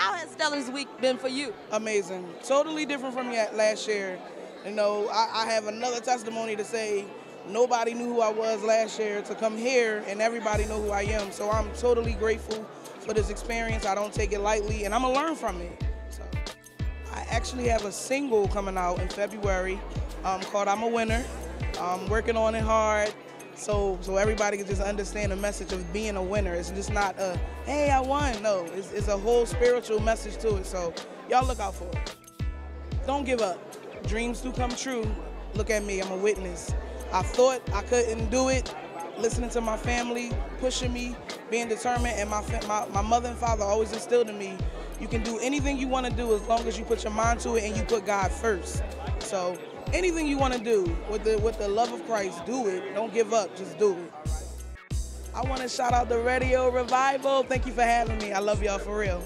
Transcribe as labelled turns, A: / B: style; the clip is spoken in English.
A: How has Stellar's week been for you?
B: Amazing. Totally different from last year. You know, I, I have another testimony to say nobody knew who I was last year to come here and everybody know who I am. So I'm totally grateful for this experience. I don't take it lightly and I'm gonna learn from it. So I actually have a single coming out in February um, called I'm a Winner. I'm working on it hard so so everybody can just understand the message of being a winner. It's just not a hey I won. No, it's, it's a whole spiritual message to it. So y'all look out for it. Don't give up. Dreams do come true. Look at me. I'm a witness. I thought I couldn't do it. Listening to my family, pushing me, being determined, and my, my, my mother and father always instilled in me, you can do anything you want to do as long as you put your mind to it and you put God first. So anything you want to do with the with the love of Christ, do it. Don't give up. Just do it. I want to shout out the Radio Revival. Thank you for having me. I love y'all for real.